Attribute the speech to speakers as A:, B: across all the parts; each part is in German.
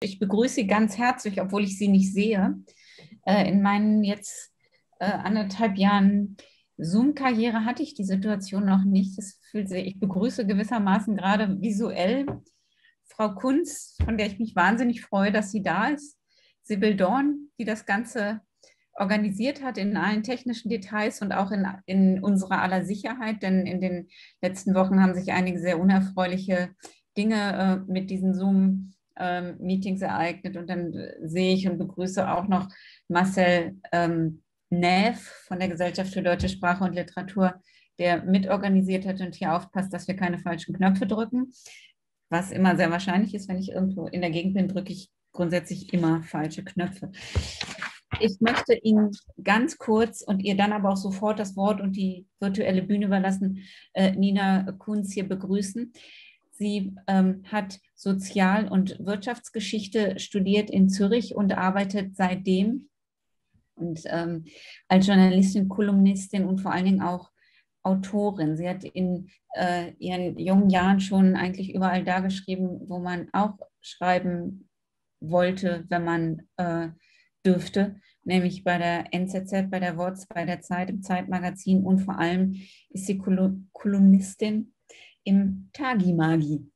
A: Ich begrüße Sie ganz herzlich, obwohl ich Sie nicht sehe. Äh, in meinen jetzt äh, anderthalb Jahren Zoom-Karriere hatte ich die Situation noch nicht. Sich, ich begrüße gewissermaßen gerade visuell Frau Kunz, von der ich mich wahnsinnig freue, dass sie da ist. Sibyl Dorn, die das Ganze organisiert hat in allen technischen Details und auch in, in unserer aller Sicherheit, denn in den letzten Wochen haben sich einige sehr unerfreuliche Dinge äh, mit diesen Zoom ähm, Meetings ereignet und dann sehe ich und begrüße auch noch Marcel ähm, Neff von der Gesellschaft für deutsche Sprache und Literatur, der mitorganisiert hat und hier aufpasst, dass wir keine falschen Knöpfe drücken. Was immer sehr wahrscheinlich ist, wenn ich irgendwo in der Gegend bin, drücke ich grundsätzlich immer falsche Knöpfe. Ich möchte Ihnen ganz kurz und ihr dann aber auch sofort das Wort und die virtuelle Bühne überlassen, äh, Nina Kunz hier begrüßen. Sie ähm, hat Sozial- und Wirtschaftsgeschichte studiert in Zürich und arbeitet seitdem und ähm, als Journalistin, Kolumnistin und vor allen Dingen auch Autorin. Sie hat in äh, ihren jungen Jahren schon eigentlich überall da geschrieben, wo man auch schreiben wollte, wenn man äh, dürfte, nämlich bei der NZZ, bei der WOTS, bei der Zeit, im Zeitmagazin und vor allem ist sie Kolumnistin im Tagimagi.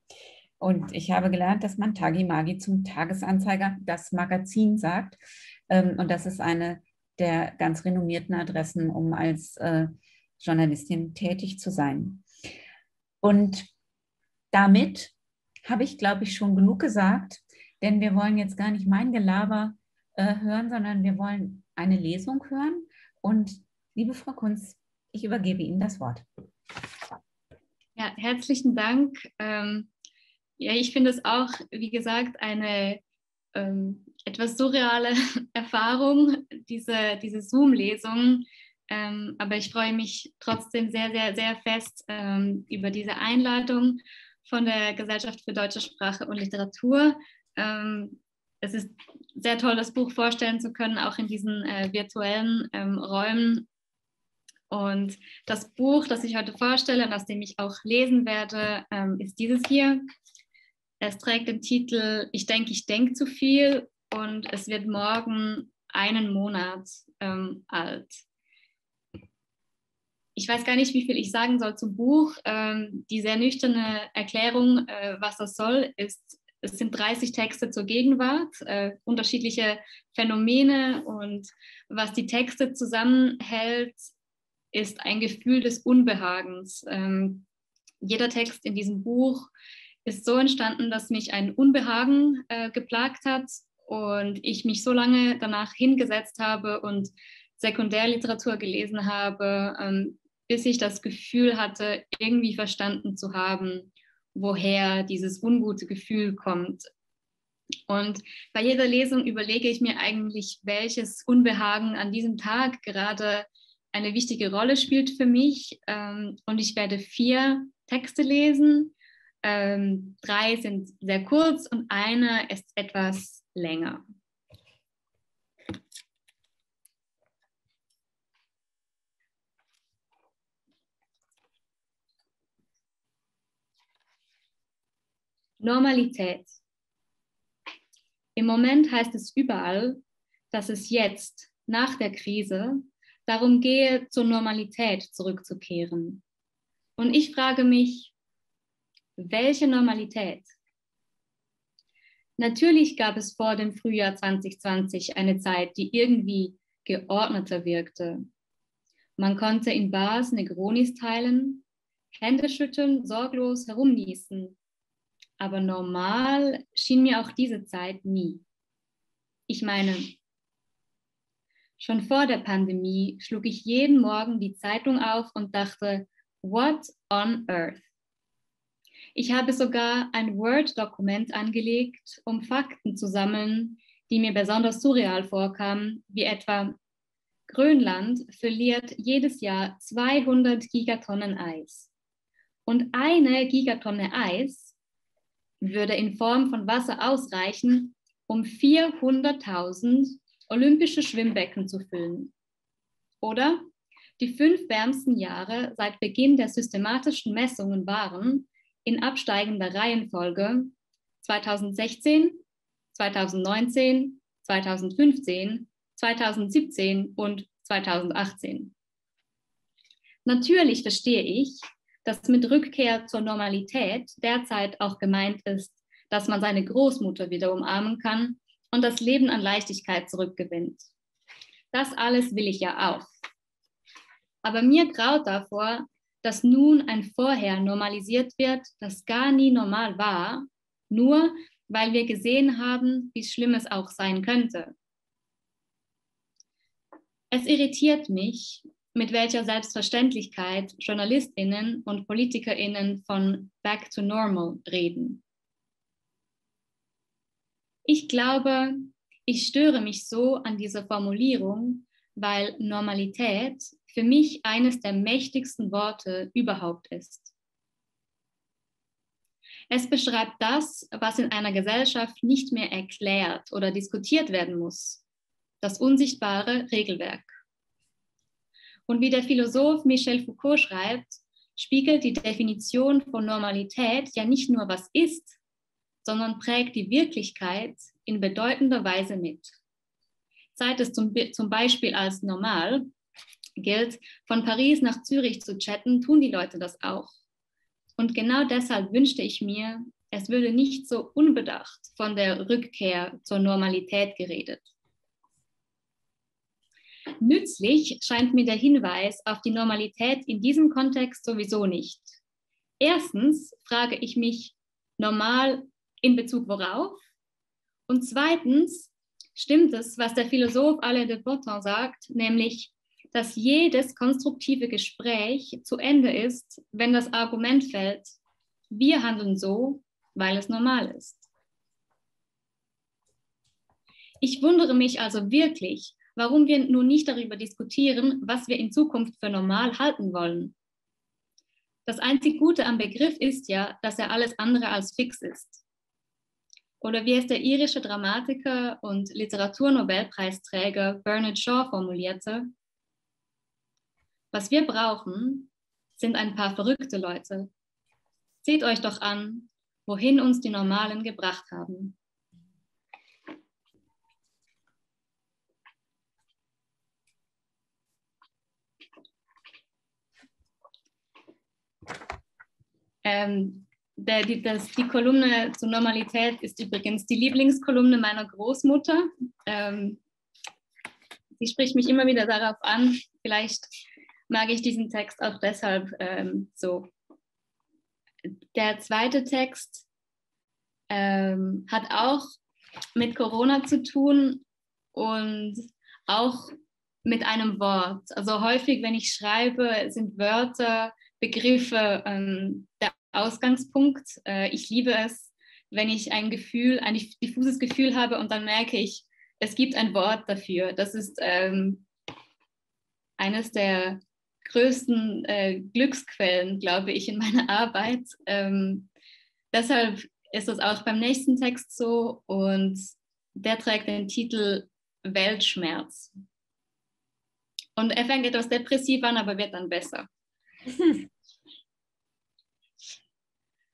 A: Und ich habe gelernt, dass man Tagimagi zum Tagesanzeiger, das Magazin sagt. Ähm, und das ist eine der ganz renommierten Adressen, um als äh, Journalistin tätig zu sein. Und damit habe ich, glaube ich, schon genug gesagt, denn wir wollen jetzt gar nicht mein Gelaber äh, hören, sondern wir wollen eine Lesung hören. Und liebe Frau Kunz, ich übergebe Ihnen das Wort.
B: Ja, herzlichen Dank. Ähm, ja, ich finde es auch, wie gesagt, eine ähm, etwas surreale Erfahrung, diese, diese Zoom-Lesung. Ähm, aber ich freue mich trotzdem sehr, sehr, sehr fest ähm, über diese Einladung von der Gesellschaft für deutsche Sprache und Literatur. Ähm, es ist sehr toll, das Buch vorstellen zu können, auch in diesen äh, virtuellen ähm, Räumen. Und das Buch, das ich heute vorstelle und aus dem ich auch lesen werde, ähm, ist dieses hier. Es trägt den Titel Ich denke, ich denke zu viel und es wird morgen einen Monat ähm, alt. Ich weiß gar nicht, wie viel ich sagen soll zum Buch. Ähm, die sehr nüchterne Erklärung, äh, was das soll, ist, es sind 30 Texte zur Gegenwart, äh, unterschiedliche Phänomene und was die Texte zusammenhält, ist ein Gefühl des Unbehagens. Ähm, jeder Text in diesem Buch ist so entstanden, dass mich ein Unbehagen äh, geplagt hat und ich mich so lange danach hingesetzt habe und Sekundärliteratur gelesen habe, ähm, bis ich das Gefühl hatte, irgendwie verstanden zu haben, woher dieses ungute Gefühl kommt. Und bei jeder Lesung überlege ich mir eigentlich, welches Unbehagen an diesem Tag gerade eine wichtige Rolle spielt für mich. Ähm, und ich werde vier Texte lesen. Ähm, drei sind sehr kurz und einer ist etwas länger. Normalität. Im Moment heißt es überall, dass es jetzt, nach der Krise, darum gehe, zur Normalität zurückzukehren. Und ich frage mich, welche Normalität? Natürlich gab es vor dem Frühjahr 2020 eine Zeit, die irgendwie geordneter wirkte. Man konnte in Bars Negronis teilen, Hände schütteln, sorglos herumniesen. Aber normal schien mir auch diese Zeit nie. Ich meine, Schon vor der Pandemie schlug ich jeden Morgen die Zeitung auf und dachte, what on earth? Ich habe sogar ein Word-Dokument angelegt, um Fakten zu sammeln, die mir besonders surreal vorkamen, wie etwa Grönland verliert jedes Jahr 200 Gigatonnen Eis. Und eine Gigatonne Eis würde in Form von Wasser ausreichen, um 400.000 olympische Schwimmbecken zu füllen. Oder die fünf wärmsten Jahre seit Beginn der systematischen Messungen waren in absteigender Reihenfolge 2016, 2019, 2015, 2017 und 2018. Natürlich verstehe ich, dass mit Rückkehr zur Normalität derzeit auch gemeint ist, dass man seine Großmutter wieder umarmen kann und das Leben an Leichtigkeit zurückgewinnt. Das alles will ich ja auch. Aber mir graut davor, dass nun ein Vorher normalisiert wird, das gar nie normal war, nur weil wir gesehen haben, wie schlimm es auch sein könnte. Es irritiert mich, mit welcher Selbstverständlichkeit Journalistinnen und Politikerinnen von Back to Normal reden. Ich glaube, ich störe mich so an dieser Formulierung, weil Normalität für mich eines der mächtigsten Worte überhaupt ist. Es beschreibt das, was in einer Gesellschaft nicht mehr erklärt oder diskutiert werden muss, das unsichtbare Regelwerk. Und wie der Philosoph Michel Foucault schreibt, spiegelt die Definition von Normalität ja nicht nur was ist, sondern prägt die Wirklichkeit in bedeutender Weise mit. Seit es zum, zum Beispiel als normal gilt, von Paris nach Zürich zu chatten, tun die Leute das auch. Und genau deshalb wünschte ich mir, es würde nicht so unbedacht von der Rückkehr zur Normalität geredet. Nützlich scheint mir der Hinweis auf die Normalität in diesem Kontext sowieso nicht. Erstens frage ich mich, normal in Bezug worauf? Und zweitens stimmt es, was der Philosoph Alain de Botton sagt, nämlich, dass jedes konstruktive Gespräch zu Ende ist, wenn das Argument fällt, wir handeln so, weil es normal ist. Ich wundere mich also wirklich, warum wir nun nicht darüber diskutieren, was wir in Zukunft für normal halten wollen. Das einzig Gute am Begriff ist ja, dass er alles andere als fix ist. Oder wie es der irische Dramatiker und Literaturnobelpreisträger Bernard Shaw formulierte, was wir brauchen, sind ein paar verrückte Leute. Seht euch doch an, wohin uns die Normalen gebracht haben. Ähm, der, die, das, die Kolumne zur Normalität ist übrigens die Lieblingskolumne meiner Großmutter. Ähm, sie spricht mich immer wieder darauf an. Vielleicht mag ich diesen Text auch deshalb ähm, so. Der zweite Text ähm, hat auch mit Corona zu tun und auch mit einem Wort. Also häufig, wenn ich schreibe, sind Wörter, Begriffe ähm, der Ausgangspunkt. Äh, ich liebe es, wenn ich ein Gefühl, ein diffuses Gefühl habe und dann merke ich, es gibt ein Wort dafür. Das ist ähm, eines der größten äh, Glücksquellen, glaube ich, in meiner Arbeit. Ähm, deshalb ist das auch beim nächsten Text so und der trägt den Titel Weltschmerz. Und er fängt etwas depressiv an, aber wird dann besser.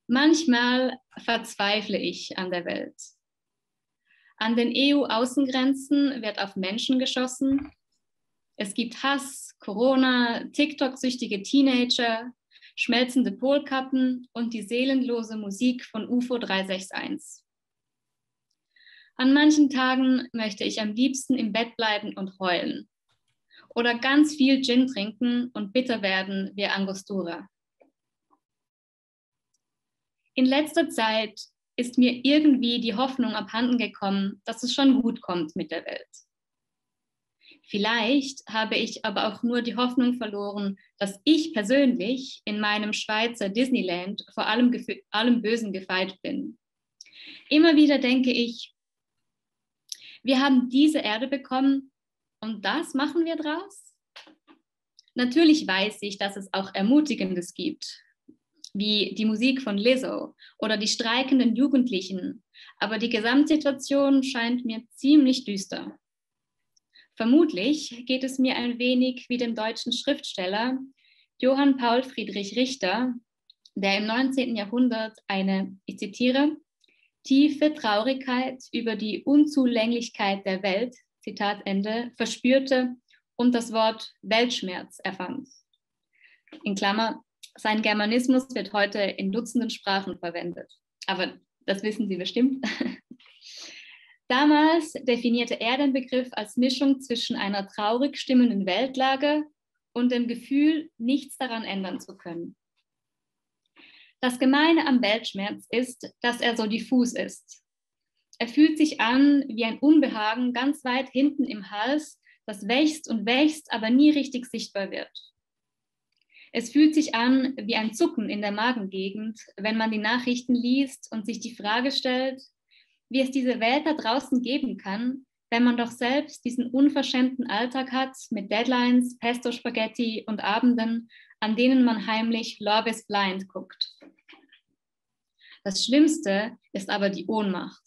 B: Manchmal verzweifle ich an der Welt. An den EU-Außengrenzen wird auf Menschen geschossen. Es gibt Hass, Corona, TikTok-süchtige Teenager, schmelzende Polkappen und die seelenlose Musik von UFO 361. An manchen Tagen möchte ich am liebsten im Bett bleiben und heulen. Oder ganz viel Gin trinken und bitter werden wie Angostura. In letzter Zeit ist mir irgendwie die Hoffnung abhanden gekommen, dass es schon gut kommt mit der Welt. Vielleicht habe ich aber auch nur die Hoffnung verloren, dass ich persönlich in meinem Schweizer Disneyland vor allem, allem Bösen gefeit bin. Immer wieder denke ich, wir haben diese Erde bekommen und das machen wir draus? Natürlich weiß ich, dass es auch Ermutigendes gibt, wie die Musik von Lizzo oder die streikenden Jugendlichen, aber die Gesamtsituation scheint mir ziemlich düster. Vermutlich geht es mir ein wenig wie dem deutschen Schriftsteller Johann Paul Friedrich Richter, der im 19. Jahrhundert eine, ich zitiere, tiefe Traurigkeit über die Unzulänglichkeit der Welt, Zitat Ende, verspürte und das Wort Weltschmerz erfand. In Klammer, sein Germanismus wird heute in Dutzenden Sprachen verwendet. Aber das wissen Sie bestimmt. Damals definierte er den Begriff als Mischung zwischen einer traurig stimmenden Weltlage und dem Gefühl, nichts daran ändern zu können. Das Gemeine am Weltschmerz ist, dass er so diffus ist. Er fühlt sich an wie ein Unbehagen ganz weit hinten im Hals, das wächst und wächst, aber nie richtig sichtbar wird. Es fühlt sich an wie ein Zucken in der Magengegend, wenn man die Nachrichten liest und sich die Frage stellt, wie es diese Welt da draußen geben kann, wenn man doch selbst diesen unverschämten Alltag hat mit Deadlines, Pesto Spaghetti und Abenden, an denen man heimlich Love is Blind guckt. Das Schlimmste ist aber die Ohnmacht.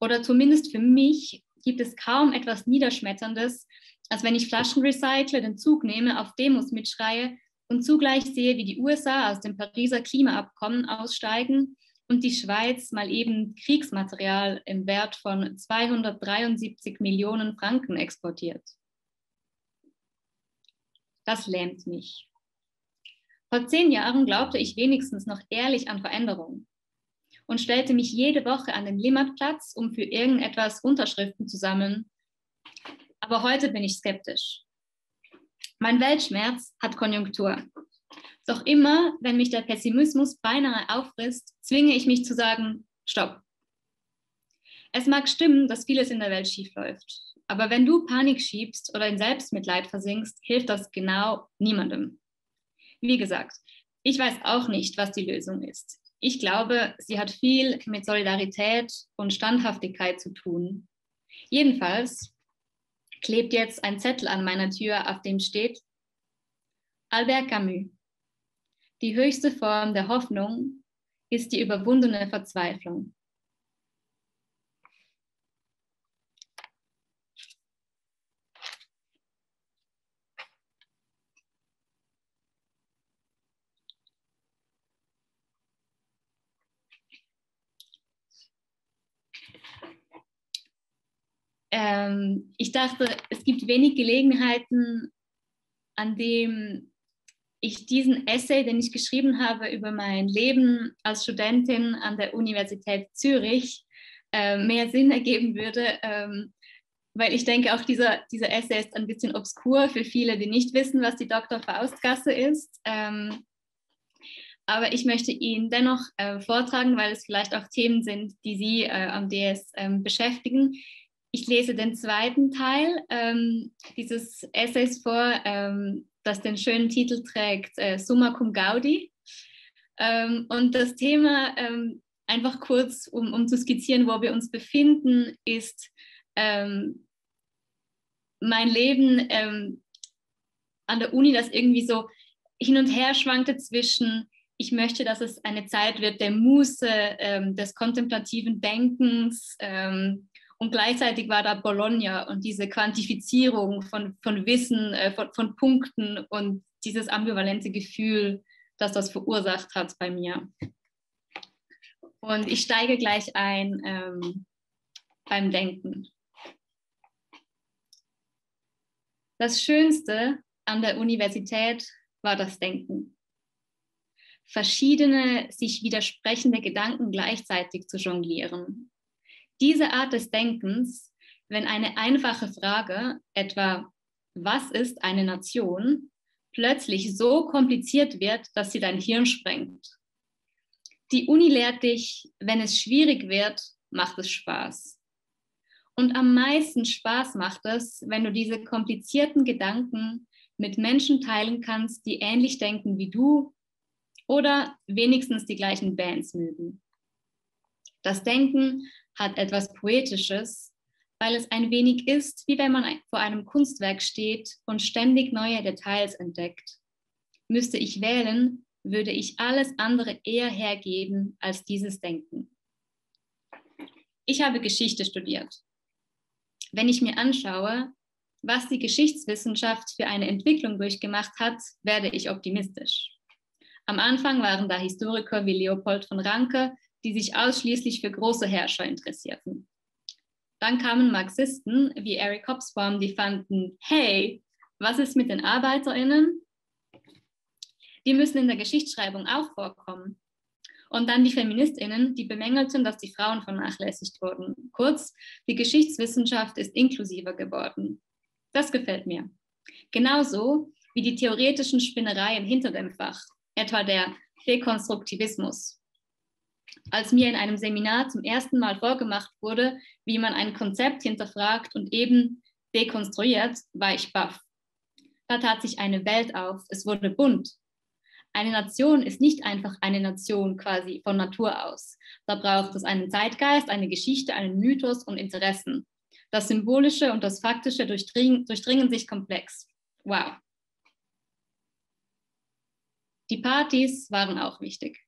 B: Oder zumindest für mich gibt es kaum etwas Niederschmetterndes, als wenn ich Flaschen recycle, den Zug nehme, auf Demos mitschreie und zugleich sehe, wie die USA aus dem Pariser Klimaabkommen aussteigen und die Schweiz mal eben Kriegsmaterial im Wert von 273 Millionen Franken exportiert. Das lähmt mich. Vor zehn Jahren glaubte ich wenigstens noch ehrlich an Veränderung und stellte mich jede Woche an den Limmatplatz, um für irgendetwas Unterschriften zu sammeln. Aber heute bin ich skeptisch. Mein Weltschmerz hat Konjunktur. Doch immer, wenn mich der Pessimismus beinahe auffrisst, zwinge ich mich zu sagen, stopp. Es mag stimmen, dass vieles in der Welt schiefläuft. Aber wenn du Panik schiebst oder in Selbstmitleid versinkst, hilft das genau niemandem. Wie gesagt, ich weiß auch nicht, was die Lösung ist. Ich glaube, sie hat viel mit Solidarität und Standhaftigkeit zu tun. Jedenfalls klebt jetzt ein Zettel an meiner Tür, auf dem steht Albert Camus. Die höchste Form der Hoffnung ist die überwundene Verzweiflung. Ähm, ich dachte, es gibt wenig Gelegenheiten, an dem ich diesen Essay, den ich geschrieben habe über mein Leben als Studentin an der Universität Zürich, äh, mehr Sinn ergeben würde, ähm, weil ich denke, auch dieser, dieser Essay ist ein bisschen obskur für viele, die nicht wissen, was die Dr. Faustgasse ist. Ähm, aber ich möchte ihn dennoch äh, vortragen, weil es vielleicht auch Themen sind, die Sie äh, am DS ähm, beschäftigen. Ich lese den zweiten Teil ähm, dieses Essays vor, ähm, das den schönen Titel trägt äh, Summa cum Gaudi. Ähm, und das Thema, ähm, einfach kurz, um, um zu skizzieren, wo wir uns befinden, ist ähm, mein Leben ähm, an der Uni, das irgendwie so hin und her schwankte zwischen ich möchte, dass es eine Zeit wird der Muße, ähm, des kontemplativen Denkens, ähm, und gleichzeitig war da Bologna und diese Quantifizierung von, von Wissen, äh, von, von Punkten und dieses ambivalente Gefühl, das das verursacht hat bei mir. Und ich steige gleich ein ähm, beim Denken. Das Schönste an der Universität war das Denken. Verschiedene sich widersprechende Gedanken gleichzeitig zu jonglieren diese Art des Denkens, wenn eine einfache Frage, etwa was ist eine Nation, plötzlich so kompliziert wird, dass sie dein Hirn sprengt. Die Uni lehrt dich, wenn es schwierig wird, macht es Spaß. Und am meisten Spaß macht es, wenn du diese komplizierten Gedanken mit Menschen teilen kannst, die ähnlich denken wie du oder wenigstens die gleichen Bands mögen. Das Denken hat etwas Poetisches, weil es ein wenig ist, wie wenn man vor einem Kunstwerk steht und ständig neue Details entdeckt. Müsste ich wählen, würde ich alles andere eher hergeben als dieses Denken. Ich habe Geschichte studiert. Wenn ich mir anschaue, was die Geschichtswissenschaft für eine Entwicklung durchgemacht hat, werde ich optimistisch. Am Anfang waren da Historiker wie Leopold von Ranke, die sich ausschließlich für große Herrscher interessierten. Dann kamen Marxisten wie Eric Hobsbawm, die fanden, hey, was ist mit den ArbeiterInnen? Die müssen in der Geschichtsschreibung auch vorkommen. Und dann die FeministInnen, die bemängelten, dass die Frauen vernachlässigt wurden. Kurz, die Geschichtswissenschaft ist inklusiver geworden. Das gefällt mir. Genauso wie die theoretischen Spinnereien hinter dem Fach, etwa der Dekonstruktivismus. Als mir in einem Seminar zum ersten Mal vorgemacht wurde, wie man ein Konzept hinterfragt und eben dekonstruiert, war ich baff. Da tat sich eine Welt auf, es wurde bunt. Eine Nation ist nicht einfach eine Nation quasi von Natur aus. Da braucht es einen Zeitgeist, eine Geschichte, einen Mythos und Interessen. Das Symbolische und das Faktische durchdringen, durchdringen sich komplex. Wow. Die Partys waren auch wichtig.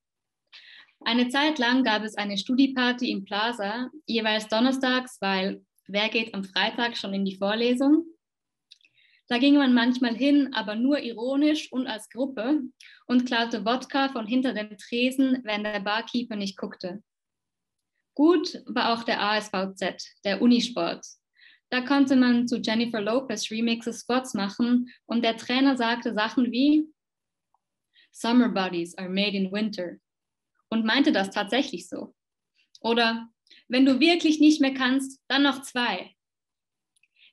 B: Eine Zeit lang gab es eine Studieparty im Plaza, jeweils donnerstags, weil wer geht am Freitag schon in die Vorlesung? Da ging man manchmal hin, aber nur ironisch und als Gruppe und klaute Wodka von hinter dem Tresen, wenn der Barkeeper nicht guckte. Gut war auch der ASVZ, der Unisport. Da konnte man zu Jennifer Lopez Remixes Spots machen und der Trainer sagte Sachen wie Summer bodies are made in winter und meinte das tatsächlich so. Oder wenn du wirklich nicht mehr kannst, dann noch zwei.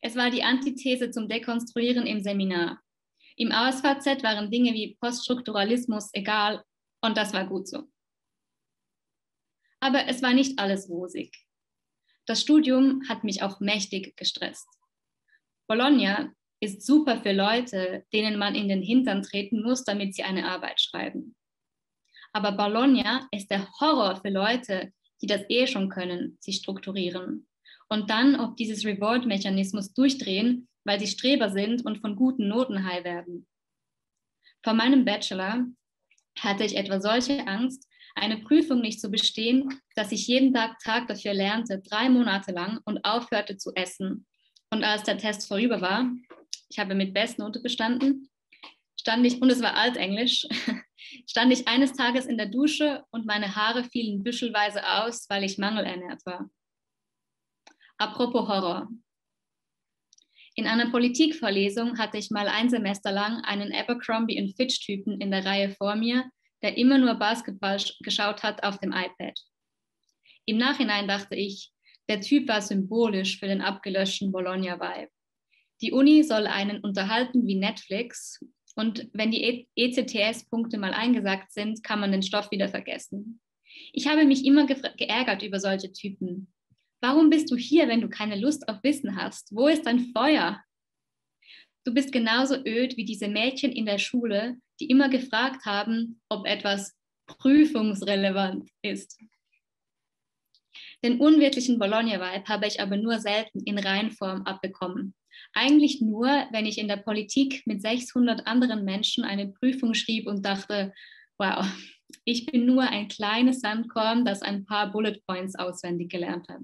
B: Es war die Antithese zum Dekonstruieren im Seminar. Im ASVZ waren Dinge wie Poststrukturalismus egal und das war gut so. Aber es war nicht alles rosig. Das Studium hat mich auch mächtig gestresst. Bologna ist super für Leute, denen man in den Hintern treten muss, damit sie eine Arbeit schreiben. Aber Bologna ist der Horror für Leute, die das eh schon können, sich strukturieren. Und dann, ob dieses Reward-Mechanismus durchdrehen, weil sie Streber sind und von guten Noten high werden. Vor meinem Bachelor hatte ich etwa solche Angst, eine Prüfung nicht zu bestehen, dass ich jeden Tag, Tag dafür lernte, drei Monate lang und aufhörte zu essen. Und als der Test vorüber war, ich habe mit Bestnote bestanden, stand ich, und es war Altenglisch, stand ich eines Tages in der Dusche und meine Haare fielen büschelweise aus, weil ich mangelernährt war. Apropos Horror. In einer Politikvorlesung hatte ich mal ein Semester lang einen Abercrombie und Fitch-Typen in der Reihe vor mir, der immer nur Basketball geschaut hat auf dem iPad. Im Nachhinein dachte ich, der Typ war symbolisch für den abgelöschten Bologna-Vibe. Die Uni soll einen unterhalten wie Netflix und wenn die ECTS-Punkte mal eingesagt sind, kann man den Stoff wieder vergessen. Ich habe mich immer geärgert über solche Typen. Warum bist du hier, wenn du keine Lust auf Wissen hast? Wo ist dein Feuer? Du bist genauso öd wie diese Mädchen in der Schule, die immer gefragt haben, ob etwas prüfungsrelevant ist. Den unwirklichen Bologna-Vibe habe ich aber nur selten in Reinform abbekommen. Eigentlich nur, wenn ich in der Politik mit 600 anderen Menschen eine Prüfung schrieb und dachte, wow, ich bin nur ein kleines Sandkorn, das ein paar Bullet Points auswendig gelernt hat.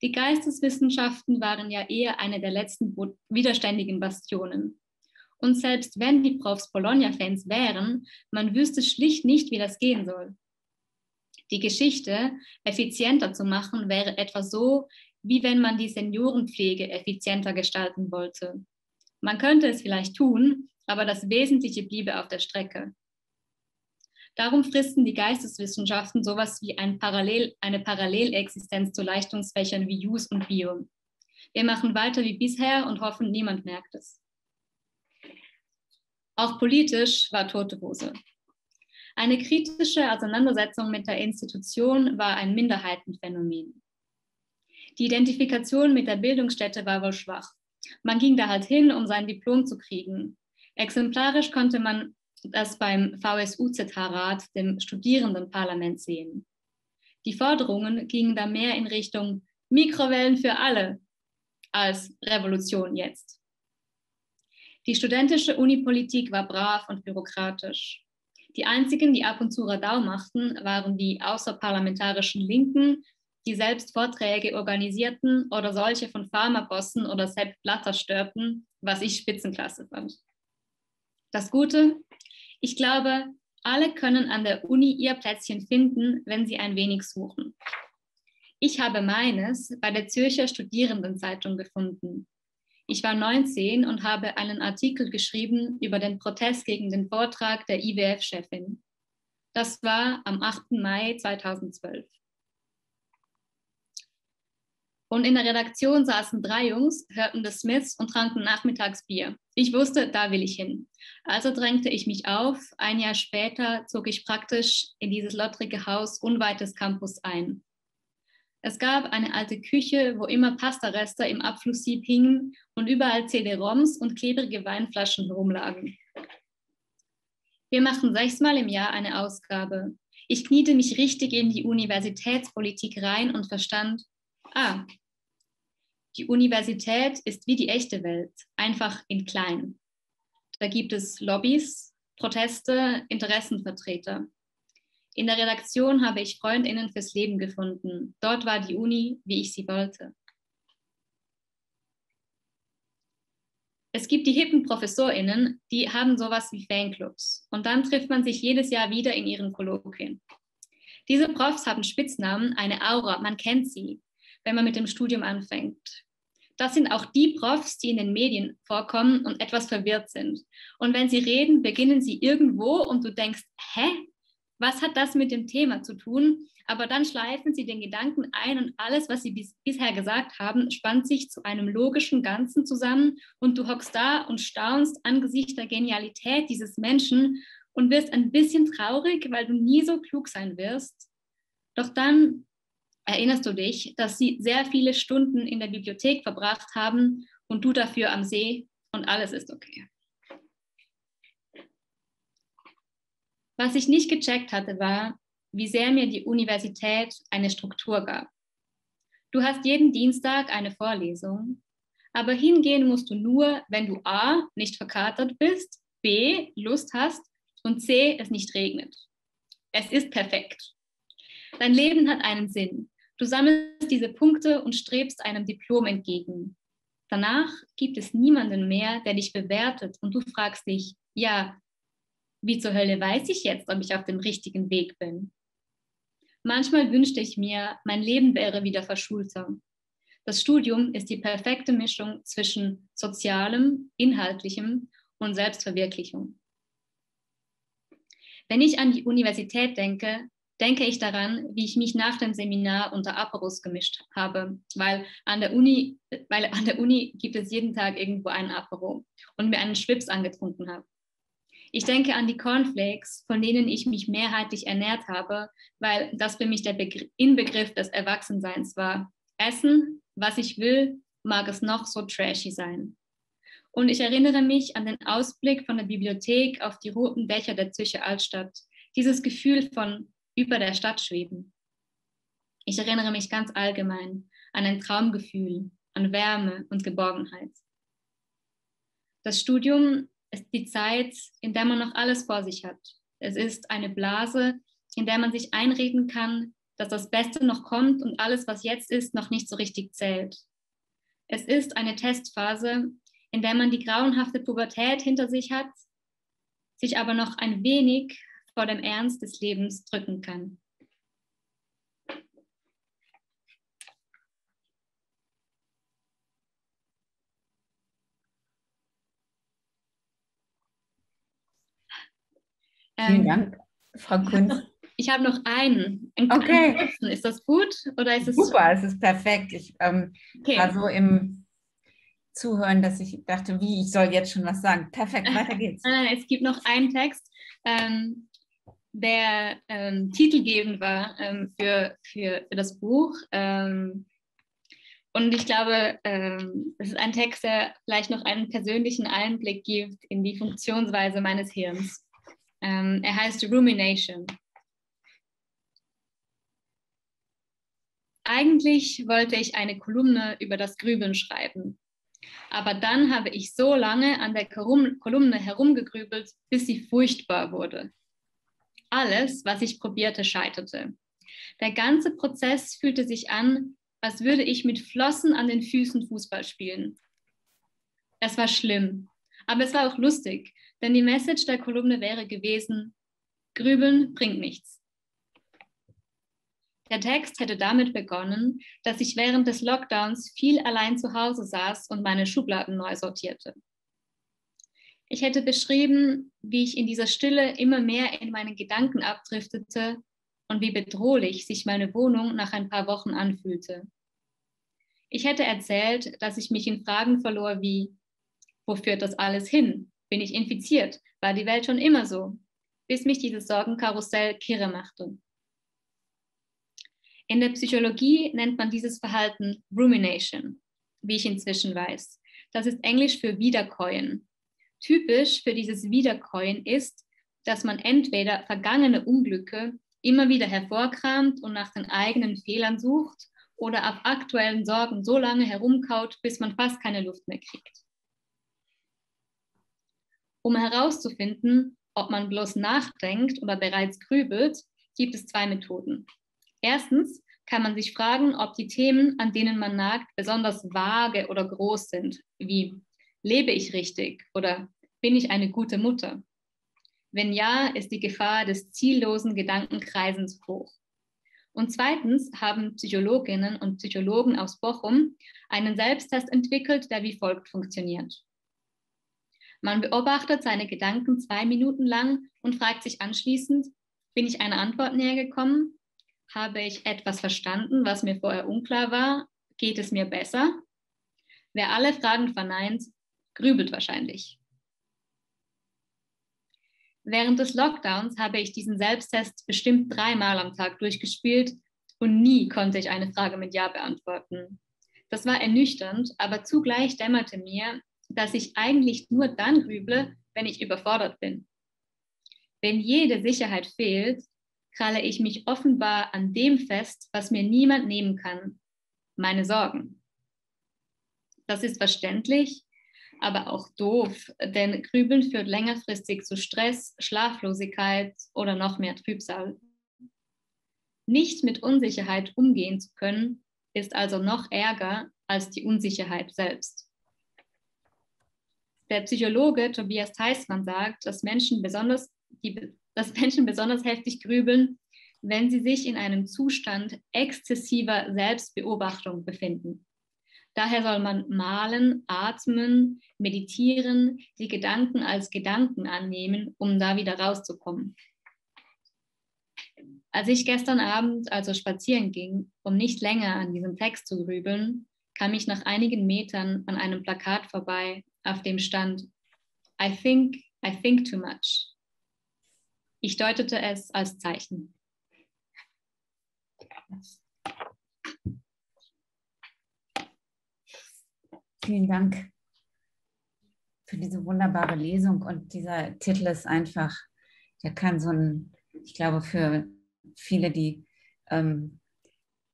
B: Die Geisteswissenschaften waren ja eher eine der letzten widerständigen Bastionen. Und selbst wenn die Profs Bologna-Fans wären, man wüsste schlicht nicht, wie das gehen soll. Die Geschichte effizienter zu machen wäre etwa so, wie wenn man die Seniorenpflege effizienter gestalten wollte. Man könnte es vielleicht tun, aber das Wesentliche bliebe auf der Strecke. Darum fristen die Geisteswissenschaften sowas wie ein Parallel, eine Parallelexistenz zu Leistungsfächern wie Jus und Bio. Wir machen weiter wie bisher und hoffen, niemand merkt es. Auch politisch war tote Hose. Eine kritische Auseinandersetzung mit der Institution war ein Minderheitenphänomen. Die Identifikation mit der Bildungsstätte war wohl schwach. Man ging da halt hin, um sein Diplom zu kriegen. Exemplarisch konnte man das beim VSU-ZH-Rat, dem Studierendenparlament, sehen. Die Forderungen gingen da mehr in Richtung Mikrowellen für alle als Revolution jetzt. Die studentische Unipolitik war brav und bürokratisch. Die einzigen, die ab und zu Radau machten, waren die außerparlamentarischen Linken die selbst Vorträge organisierten oder solche von Pharmabossen oder Sepp Blatter störten, was ich Spitzenklasse fand. Das Gute, ich glaube, Alle können an der Uni ihr Plätzchen finden, wenn sie ein wenig suchen. Ich habe meines bei der Zürcher Studierendenzeitung gefunden. Ich war 19 und habe einen Artikel geschrieben über den Protest gegen den Vortrag der IWF-Chefin. Das war am 8. Mai 2012. Und in der Redaktion saßen drei Jungs, hörten The Smiths und tranken nachmittags Bier. Ich wusste, da will ich hin. Also drängte ich mich auf. Ein Jahr später zog ich praktisch in dieses lottrige Haus unweit des Campus ein. Es gab eine alte Küche, wo immer Pastareste im Abflusssieb hingen und überall CD-ROMs und klebrige Weinflaschen herumlagen. Wir machen sechsmal im Jahr eine Ausgabe. Ich kniete mich richtig in die Universitätspolitik rein und verstand, Ah, die Universität ist wie die echte Welt, einfach in klein. Da gibt es Lobbys, Proteste, Interessenvertreter. In der Redaktion habe ich Freundinnen fürs Leben gefunden. Dort war die Uni, wie ich sie wollte. Es gibt die hippen Professorinnen, die haben sowas wie Fanclubs. Und dann trifft man sich jedes Jahr wieder in ihren Kolloquien. Diese Profs haben Spitznamen, eine Aura, man kennt sie wenn man mit dem Studium anfängt. Das sind auch die Profs, die in den Medien vorkommen und etwas verwirrt sind. Und wenn sie reden, beginnen sie irgendwo und du denkst, hä? Was hat das mit dem Thema zu tun? Aber dann schleifen sie den Gedanken ein und alles, was sie bis, bisher gesagt haben, spannt sich zu einem logischen Ganzen zusammen und du hockst da und staunst angesichts der Genialität dieses Menschen und wirst ein bisschen traurig, weil du nie so klug sein wirst. Doch dann erinnerst du dich, dass sie sehr viele Stunden in der Bibliothek verbracht haben und du dafür am See und alles ist okay. Was ich nicht gecheckt hatte, war, wie sehr mir die Universität eine Struktur gab. Du hast jeden Dienstag eine Vorlesung, aber hingehen musst du nur, wenn du A, nicht verkatert bist, B, Lust hast und C, es nicht regnet. Es ist perfekt. Dein Leben hat einen Sinn. Du sammelst diese Punkte und strebst einem Diplom entgegen. Danach gibt es niemanden mehr, der dich bewertet und du fragst dich, ja, wie zur Hölle weiß ich jetzt, ob ich auf dem richtigen Weg bin? Manchmal wünschte ich mir, mein Leben wäre wieder verschulter. Das Studium ist die perfekte Mischung zwischen sozialem, inhaltlichem und Selbstverwirklichung. Wenn ich an die Universität denke, denke ich daran, wie ich mich nach dem Seminar unter Aperus gemischt habe, weil an der Uni, weil an der Uni gibt es jeden Tag irgendwo einen Apero und mir einen Schwips angetrunken habe. Ich denke an die Cornflakes, von denen ich mich mehrheitlich ernährt habe, weil das für mich der Begr Inbegriff des Erwachsenseins war. Essen, was ich will, mag es noch so trashy sein. Und ich erinnere mich an den Ausblick von der Bibliothek auf die roten Dächer der Zürcher Altstadt. Dieses Gefühl von über der Stadt schweben. Ich erinnere mich ganz allgemein an ein Traumgefühl, an Wärme und Geborgenheit. Das Studium ist die Zeit, in der man noch alles vor sich hat. Es ist eine Blase, in der man sich einreden kann, dass das Beste noch kommt und alles, was jetzt ist, noch nicht so richtig zählt. Es ist eine Testphase, in der man die grauenhafte Pubertät hinter sich hat, sich aber noch ein wenig vor dem Ernst des Lebens drücken kann.
A: Vielen ähm, Dank, Frau Kunz.
B: Ich habe noch einen. einen
A: okay.
B: Ist das gut oder ist es
A: super? Es ist perfekt. Ich ähm, okay. war so im Zuhören, dass ich dachte, wie ich soll jetzt schon was sagen. Perfekt, weiter geht's.
B: es gibt noch einen Text. Ähm, der ähm, titelgebend war ähm, für, für, für das Buch. Ähm, und ich glaube, ähm, es ist ein Text, der vielleicht noch einen persönlichen Einblick gibt in die Funktionsweise meines Hirns. Ähm, er heißt Rumination. Eigentlich wollte ich eine Kolumne über das Grübeln schreiben. Aber dann habe ich so lange an der Kolumne herumgegrübelt, bis sie furchtbar wurde. Alles, was ich probierte, scheiterte. Der ganze Prozess fühlte sich an, als würde ich mit Flossen an den Füßen Fußball spielen. Es war schlimm, aber es war auch lustig, denn die Message der Kolumne wäre gewesen, Grübeln bringt nichts. Der Text hätte damit begonnen, dass ich während des Lockdowns viel allein zu Hause saß und meine Schubladen neu sortierte. Ich hätte beschrieben, wie ich in dieser Stille immer mehr in meinen Gedanken abdriftete und wie bedrohlich sich meine Wohnung nach ein paar Wochen anfühlte. Ich hätte erzählt, dass ich mich in Fragen verlor wie, wo führt das alles hin? Bin ich infiziert? War die Welt schon immer so? Bis mich dieses Sorgenkarussell kirre machte. In der Psychologie nennt man dieses Verhalten Rumination, wie ich inzwischen weiß. Das ist Englisch für Wiederkäuen. Typisch für dieses Wiederkäuen ist, dass man entweder vergangene Unglücke immer wieder hervorkramt und nach den eigenen Fehlern sucht oder auf aktuellen Sorgen so lange herumkaut, bis man fast keine Luft mehr kriegt. Um herauszufinden, ob man bloß nachdenkt oder bereits grübelt, gibt es zwei Methoden. Erstens kann man sich fragen, ob die Themen, an denen man nagt, besonders vage oder groß sind, wie lebe ich richtig oder bin ich eine gute Mutter? Wenn ja, ist die Gefahr des ziellosen Gedankenkreisens hoch. Und zweitens haben Psychologinnen und Psychologen aus Bochum einen Selbsttest entwickelt, der wie folgt funktioniert. Man beobachtet seine Gedanken zwei Minuten lang und fragt sich anschließend, bin ich einer Antwort näher gekommen? Habe ich etwas verstanden, was mir vorher unklar war? Geht es mir besser? Wer alle Fragen verneint, grübelt wahrscheinlich. Während des Lockdowns habe ich diesen Selbsttest bestimmt dreimal am Tag durchgespielt und nie konnte ich eine Frage mit Ja beantworten. Das war ernüchternd, aber zugleich dämmerte mir, dass ich eigentlich nur dann grüble, wenn ich überfordert bin. Wenn jede Sicherheit fehlt, kralle ich mich offenbar an dem fest, was mir niemand nehmen kann, meine Sorgen. Das ist verständlich, aber auch doof, denn Grübeln führt längerfristig zu Stress, Schlaflosigkeit oder noch mehr Trübsal. Nicht mit Unsicherheit umgehen zu können, ist also noch ärger als die Unsicherheit selbst. Der Psychologe Tobias Theismann sagt, dass Menschen besonders, die, dass Menschen besonders heftig grübeln, wenn sie sich in einem Zustand exzessiver Selbstbeobachtung befinden. Daher soll man malen, atmen, meditieren, die Gedanken als Gedanken annehmen, um da wieder rauszukommen. Als ich gestern Abend also spazieren ging, um nicht länger an diesem Text zu grübeln, kam ich nach einigen Metern an einem Plakat vorbei, auf dem stand I think, I think too much. Ich deutete es als Zeichen.
A: Vielen Dank für diese wunderbare Lesung. Und dieser Titel ist einfach, der kann so ein, ich glaube, für viele, die ähm,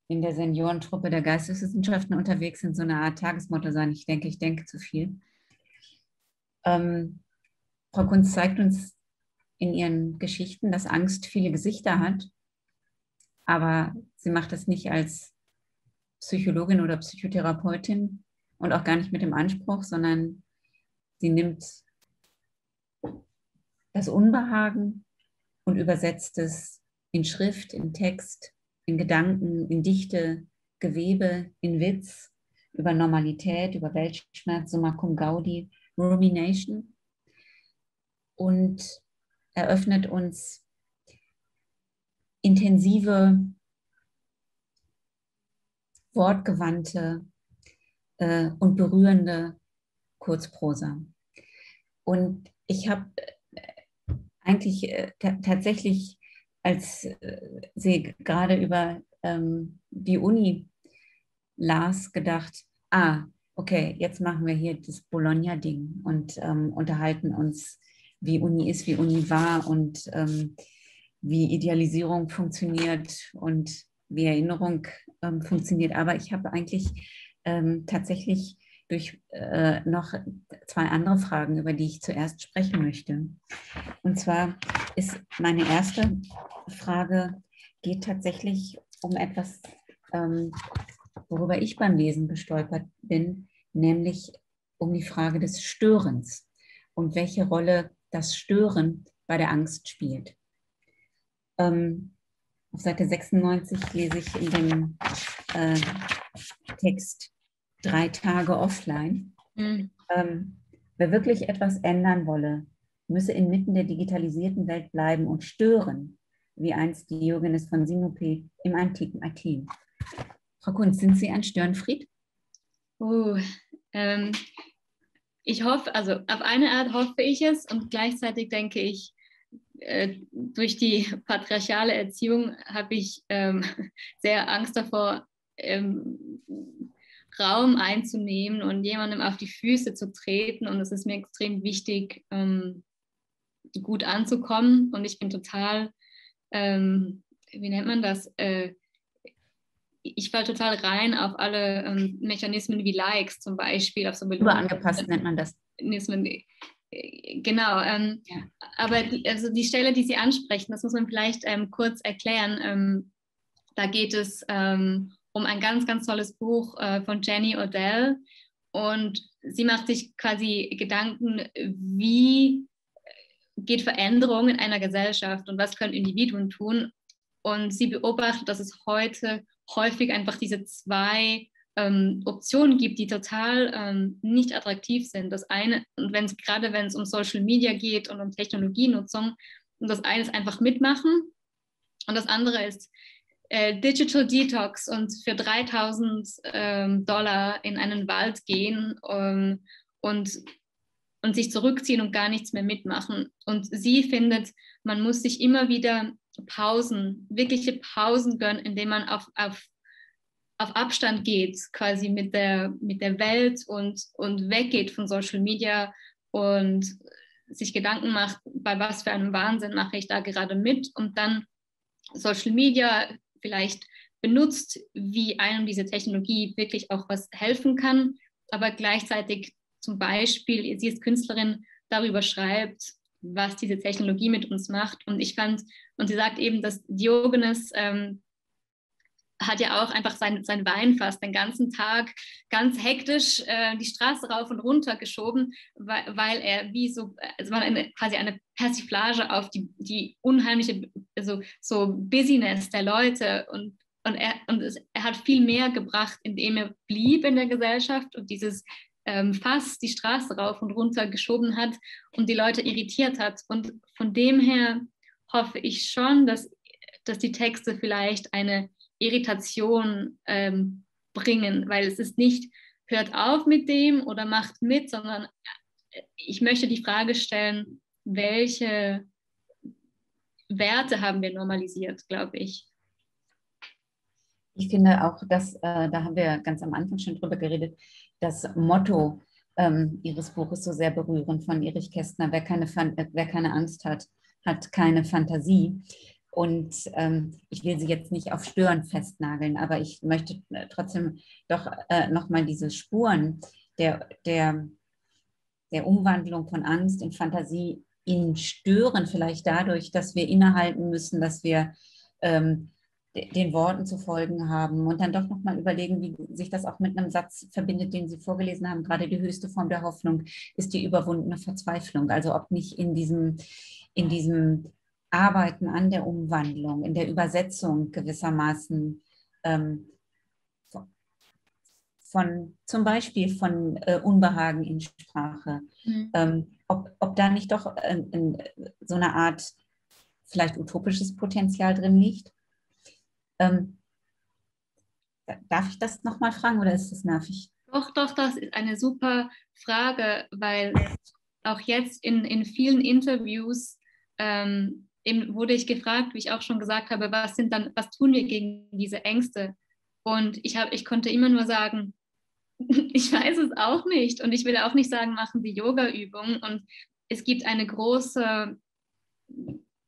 A: in der Seniorentruppe der Geisteswissenschaften unterwegs sind, so eine Art Tagesmotto sein. Ich denke, ich denke zu viel. Ähm, Frau Kunz zeigt uns in ihren Geschichten, dass Angst viele Gesichter hat, aber sie macht das nicht als Psychologin oder Psychotherapeutin, und auch gar nicht mit dem Anspruch, sondern sie nimmt das Unbehagen und übersetzt es in Schrift, in Text, in Gedanken, in Dichte, Gewebe, in Witz, über Normalität, über Weltschmerz, Summa cum gaudi, Rumination und eröffnet uns intensive, wortgewandte äh, und berührende Kurzprosa. Und ich habe äh, eigentlich äh, tatsächlich, als äh, sie gerade über ähm, die Uni las, gedacht, ah, okay, jetzt machen wir hier das Bologna-Ding und ähm, unterhalten uns, wie Uni ist, wie Uni war und ähm, wie Idealisierung funktioniert und wie Erinnerung ähm, funktioniert. Aber ich habe eigentlich ähm, tatsächlich durch äh, noch zwei andere Fragen, über die ich zuerst sprechen möchte. Und zwar ist meine erste Frage, geht tatsächlich um etwas, ähm, worüber ich beim Lesen gestolpert bin, nämlich um die Frage des Störens und welche Rolle das Stören bei der Angst spielt. Ähm, auf Seite 96 lese ich in dem äh, Text drei Tage offline. Mhm. Ähm, wer wirklich etwas ändern wolle, müsse inmitten der digitalisierten Welt bleiben und stören, wie einst Diogenes von Sinope im antiken Athen. Frau Kunz, sind Sie ein Störenfried?
B: Uh, ähm, ich hoffe, also auf eine Art hoffe ich es und gleichzeitig denke ich, äh, durch die patriarchale Erziehung habe ich ähm, sehr Angst davor, ähm, Raum einzunehmen und jemandem auf die Füße zu treten. Und es ist mir extrem wichtig, ähm, gut anzukommen. Und ich bin total, ähm, wie nennt man das? Äh, ich falle total rein auf alle ähm, Mechanismen wie Likes zum Beispiel. Auf so
A: Überangepasst nennt man das.
B: Äh, genau, ähm, ja. aber die, also die Stelle, die Sie ansprechen, das muss man vielleicht ähm, kurz erklären. Ähm, da geht es ähm, um ein ganz, ganz tolles Buch äh, von Jenny Odell und sie macht sich quasi Gedanken, wie geht Veränderung in einer Gesellschaft und was können Individuen tun. Und sie beobachtet, dass es heute häufig einfach diese zwei ähm, Optionen gibt, die total ähm, nicht attraktiv sind. Das eine, und wenn gerade wenn es um Social Media geht und um Technologienutzung, und das eine ist einfach mitmachen und das andere ist äh, Digital Detox und für 3000 ähm, Dollar in einen Wald gehen ähm, und, und sich zurückziehen und gar nichts mehr mitmachen. Und sie findet, man muss sich immer wieder Pausen, wirkliche Pausen gönnen, indem man auf, auf auf Abstand geht, quasi mit der, mit der Welt und, und weggeht von Social Media und sich Gedanken macht, bei was für einem Wahnsinn mache ich da gerade mit und dann Social Media vielleicht benutzt, wie einem diese Technologie wirklich auch was helfen kann, aber gleichzeitig zum Beispiel, sie ist Künstlerin, darüber schreibt, was diese Technologie mit uns macht. Und ich fand, und sie sagt eben, dass Diogenes ähm, hat ja auch einfach sein, sein Weinfass den ganzen Tag ganz hektisch äh, die Straße rauf und runter geschoben, weil, weil er wie so, es war eine, quasi eine Persiflage auf die, die unheimliche, also so Business der Leute und, und, er, und es, er hat viel mehr gebracht, indem er blieb in der Gesellschaft und dieses ähm, Fass die Straße rauf und runter geschoben hat und die Leute irritiert hat. Und von dem her hoffe ich schon, dass, dass die Texte vielleicht eine Irritation ähm, bringen, weil es ist nicht, hört auf mit dem oder macht mit, sondern äh, ich möchte die Frage stellen, welche Werte haben wir normalisiert, glaube ich.
A: Ich finde auch, dass, äh, da haben wir ganz am Anfang schon drüber geredet, das Motto ähm, Ihres Buches so sehr berührend von Erich Kästner, wer keine, äh, wer keine Angst hat, hat keine Fantasie. Und ähm, ich will sie jetzt nicht auf Stören festnageln, aber ich möchte äh, trotzdem doch äh, nochmal diese Spuren der, der, der Umwandlung von Angst in Fantasie in Stören, vielleicht dadurch, dass wir innehalten müssen, dass wir ähm, den Worten zu folgen haben und dann doch nochmal überlegen, wie sich das auch mit einem Satz verbindet, den Sie vorgelesen haben. Gerade die höchste Form der Hoffnung ist die überwundene Verzweiflung. Also ob nicht in diesem, in diesem Arbeiten an der Umwandlung, in der Übersetzung gewissermaßen ähm, von zum Beispiel von äh, Unbehagen in Sprache, mhm. ähm, ob, ob da nicht doch äh, in, so eine Art vielleicht utopisches Potenzial drin liegt. Ähm, darf ich das nochmal fragen oder ist das nervig?
B: Doch, doch, das ist eine super Frage, weil auch jetzt in, in vielen Interviews ähm, eben wurde ich gefragt, wie ich auch schon gesagt habe, was sind dann, was tun wir gegen diese Ängste? Und ich habe, ich konnte immer nur sagen, ich weiß es auch nicht. Und ich will auch nicht sagen, machen Sie Yoga-Übungen. Und es gibt eine große,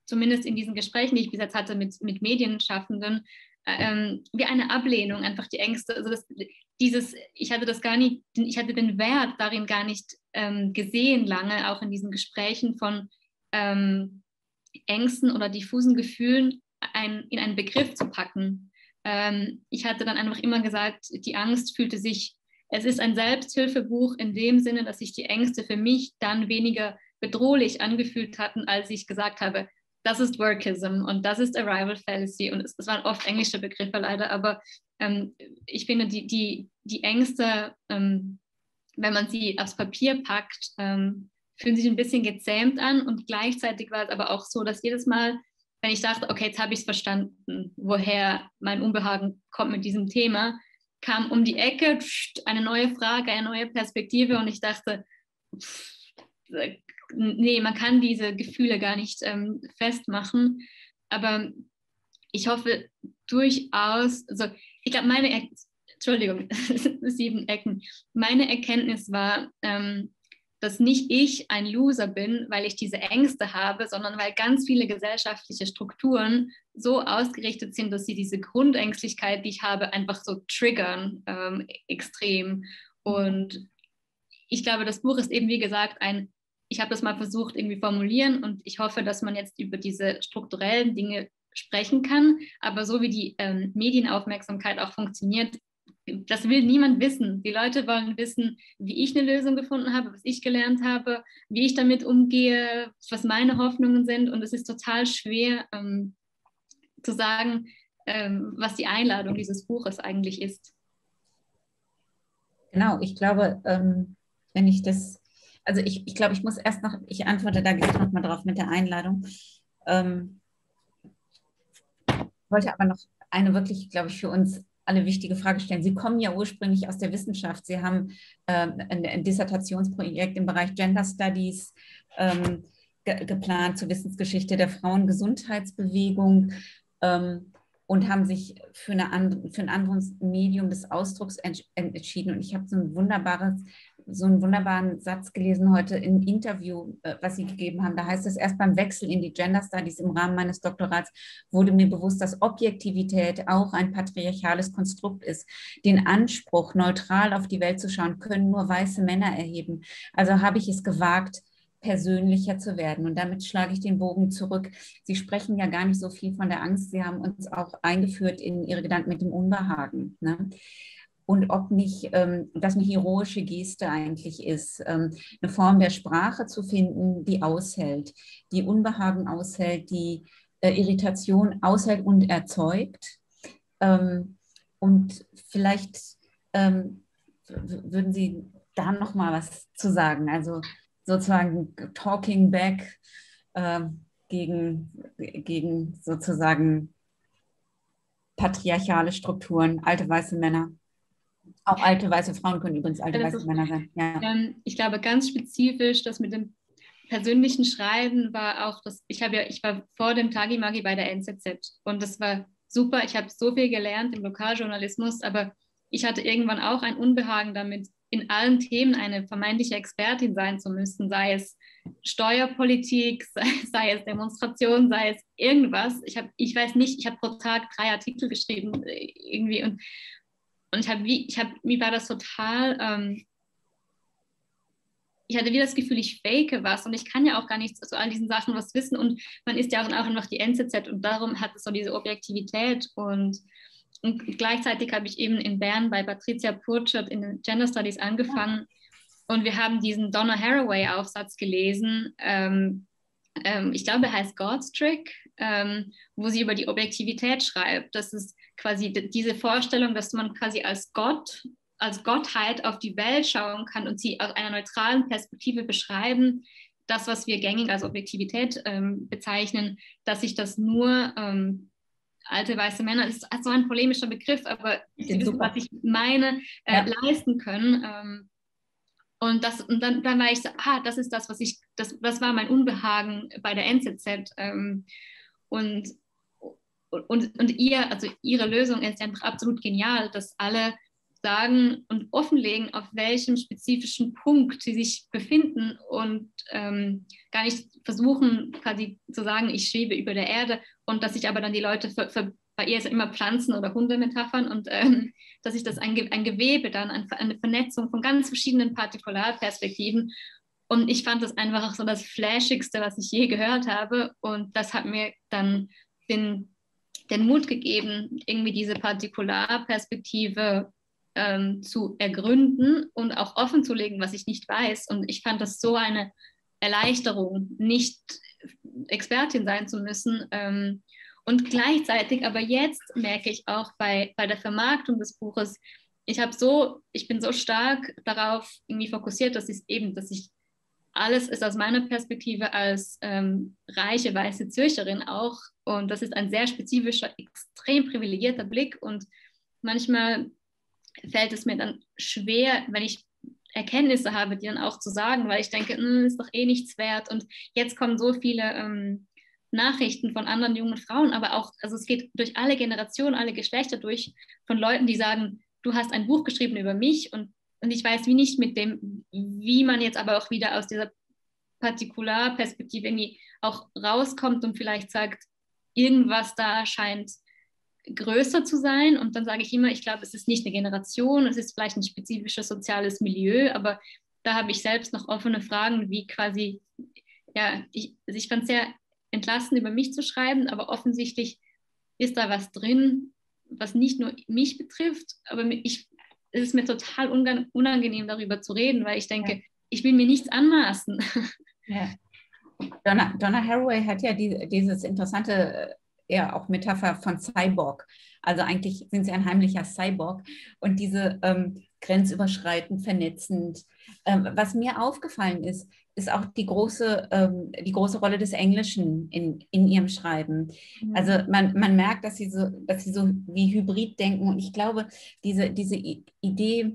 B: zumindest in diesen Gesprächen, die ich bis jetzt hatte mit, mit Medienschaffenden, ähm, wie eine Ablehnung, einfach die Ängste. Also das, dieses, ich hatte das gar nicht, ich hatte den Wert darin gar nicht ähm, gesehen lange, auch in diesen Gesprächen von ähm, Ängsten oder diffusen Gefühlen ein, in einen Begriff zu packen. Ähm, ich hatte dann einfach immer gesagt, die Angst fühlte sich, es ist ein Selbsthilfebuch in dem Sinne, dass sich die Ängste für mich dann weniger bedrohlich angefühlt hatten, als ich gesagt habe, das ist Workism und das ist Arrival Fallacy und es, es waren oft englische Begriffe leider, aber ähm, ich finde die, die, die Ängste, ähm, wenn man sie aufs Papier packt, ähm, fühlen sich ein bisschen gezähmt an und gleichzeitig war es aber auch so, dass jedes Mal, wenn ich dachte, okay, jetzt habe ich es verstanden, woher mein Unbehagen kommt mit diesem Thema, kam um die Ecke eine neue Frage, eine neue Perspektive und ich dachte, nee, man kann diese Gefühle gar nicht ähm, festmachen. Aber ich hoffe durchaus, also ich glaube, meine, Entschuldigung, sieben Ecken. Meine Erkenntnis war, ähm, dass nicht ich ein Loser bin, weil ich diese Ängste habe, sondern weil ganz viele gesellschaftliche Strukturen so ausgerichtet sind, dass sie diese Grundängstlichkeit, die ich habe, einfach so triggern ähm, extrem. Und ich glaube, das Buch ist eben, wie gesagt, ein, ich habe das mal versucht irgendwie formulieren und ich hoffe, dass man jetzt über diese strukturellen Dinge sprechen kann. Aber so wie die ähm, Medienaufmerksamkeit auch funktioniert, das will niemand wissen. Die Leute wollen wissen, wie ich eine Lösung gefunden habe, was ich gelernt habe, wie ich damit umgehe, was meine Hoffnungen sind. Und es ist total schwer ähm, zu sagen, ähm, was die Einladung dieses Buches eigentlich ist.
A: Genau, ich glaube, ähm, wenn ich das, also ich, ich glaube, ich muss erst noch, ich antworte da gleich nochmal drauf mit der Einladung. Ähm, wollte aber noch eine wirklich, glaube ich, für uns alle wichtige Frage stellen. Sie kommen ja ursprünglich aus der Wissenschaft. Sie haben äh, ein, ein, Dissertationsprojekt im Bereich Gender Studies ähm, ge geplant zur Wissensgeschichte der Frauengesundheitsbewegung ähm, und haben sich für, eine and für ein anderes Medium des Ausdrucks entschieden. Und ich habe so ein wunderbares so einen wunderbaren Satz gelesen heute im Interview, äh, was Sie gegeben haben. Da heißt es, erst beim Wechsel in die Gender Studies im Rahmen meines Doktorats wurde mir bewusst, dass Objektivität auch ein patriarchales Konstrukt ist. Den Anspruch, neutral auf die Welt zu schauen, können nur weiße Männer erheben. Also habe ich es gewagt, persönlicher zu werden. Und damit schlage ich den Bogen zurück. Sie sprechen ja gar nicht so viel von der Angst. Sie haben uns auch eingeführt in Ihre Gedanken mit dem Unbehagen. Ne? Und ob nicht ähm, das eine heroische Geste eigentlich ist, ähm, eine Form der Sprache zu finden, die aushält, die Unbehagen aushält, die äh, Irritation aushält und erzeugt. Ähm, und vielleicht ähm, würden Sie da noch mal was zu sagen, also sozusagen Talking Back äh, gegen, gegen sozusagen patriarchale Strukturen, alte weiße Männer. Auch alte weiße Frauen können übrigens alte weiße Männer sein. Ja.
B: Ähm, ich glaube ganz spezifisch, das mit dem persönlichen Schreiben war auch das, ich habe ja, ich war vor dem Tagi Magi bei der NZZ und das war super. Ich habe so viel gelernt im Lokaljournalismus, aber ich hatte irgendwann auch ein Unbehagen damit, in allen Themen eine vermeintliche Expertin sein zu müssen, sei es Steuerpolitik, sei, sei es Demonstration, sei es irgendwas. Ich habe, ich weiß nicht, ich habe pro Tag drei Artikel geschrieben äh, irgendwie und und ich habe wie, ich habe, mir war das total, ähm, ich hatte wie das Gefühl, ich fake was und ich kann ja auch gar nichts zu all diesen Sachen was wissen und man ist ja auch einfach die NZZ und darum hat es so diese Objektivität und, und gleichzeitig habe ich eben in Bern bei Patricia Purchert in den Gender Studies angefangen und wir haben diesen Donna Haraway Aufsatz gelesen, ähm, ähm, ich glaube, er heißt God's Trick, ähm, wo sie über die Objektivität schreibt. Das ist quasi diese Vorstellung, dass man quasi als Gott, als Gottheit auf die Welt schauen kann und sie aus einer neutralen Perspektive beschreiben, das, was wir gängig als Objektivität ähm, bezeichnen, dass sich das nur ähm, alte weiße Männer, ist so ein polemischer Begriff, aber Sie wissen, was ich meine, äh, ja. leisten können. Ähm, und, das, und dann, dann war ich so, ah, das ist das, was ich, das, das war mein Unbehagen bei der NZZ. Ähm, und, und, und ihr, also ihre Lösung ist einfach absolut genial, dass alle sagen und offenlegen, auf welchem spezifischen Punkt sie sich befinden und ähm, gar nicht versuchen, quasi zu sagen, ich schwebe über der Erde und dass sich aber dann die Leute, für, für, bei ihr ist ja immer Pflanzen- oder Hundemetaphern und ähm, dass sich das ein, ein Gewebe dann, eine Vernetzung von ganz verschiedenen Partikularperspektiven. Und ich fand das einfach so das Flashigste, was ich je gehört habe. Und das hat mir dann den den Mut gegeben, irgendwie diese Partikularperspektive ähm, zu ergründen und auch offen zu legen, was ich nicht weiß. Und ich fand das so eine Erleichterung, nicht Expertin sein zu müssen. Ähm, und gleichzeitig, aber jetzt merke ich auch bei, bei der Vermarktung des Buches, ich habe so, ich bin so stark darauf irgendwie fokussiert, dass ich eben, dass ich alles ist aus meiner Perspektive als ähm, reiche weiße Zürcherin auch und das ist ein sehr spezifischer, extrem privilegierter Blick. Und manchmal fällt es mir dann schwer, wenn ich Erkenntnisse habe, die dann auch zu sagen, weil ich denke, hm, ist doch eh nichts wert. Und jetzt kommen so viele ähm, Nachrichten von anderen jungen Frauen, aber auch, also es geht durch alle Generationen, alle Geschlechter durch, von Leuten, die sagen, du hast ein Buch geschrieben über mich und, und ich weiß wie nicht mit dem, wie man jetzt aber auch wieder aus dieser Partikularperspektive irgendwie auch rauskommt und vielleicht sagt, irgendwas da scheint größer zu sein. Und dann sage ich immer, ich glaube, es ist nicht eine Generation, es ist vielleicht ein spezifisches soziales Milieu, aber da habe ich selbst noch offene Fragen, wie quasi, ja, ich, also ich fand es sehr entlastend, über mich zu schreiben, aber offensichtlich ist da was drin, was nicht nur mich betrifft, aber ich, es ist mir total unangenehm, darüber zu reden, weil ich denke, ja. ich will mir nichts anmaßen.
A: Ja. Donna, Donna Haraway hat ja die, dieses interessante ja auch Metapher von Cyborg. Also eigentlich sind sie ein heimlicher Cyborg und diese ähm, grenzüberschreitend, vernetzend. Ähm, was mir aufgefallen ist, ist auch die große, ähm, die große Rolle des Englischen in, in ihrem Schreiben. Mhm. Also man, man merkt, dass sie, so, dass sie so wie Hybrid denken und ich glaube, diese, diese Idee, äh,